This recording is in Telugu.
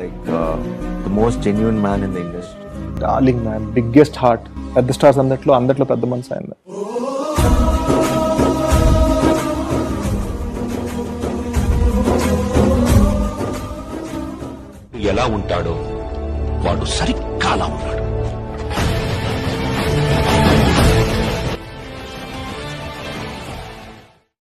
Like the most genuine man in the industry darling man biggest heart పెద్ద స్టార్స్ అందట్లో అందట్లో పెద్ద మనసు ఆయన ఎలా ఉంటాడో వాడు సరిగ్గా అలా ఉన్నాడు.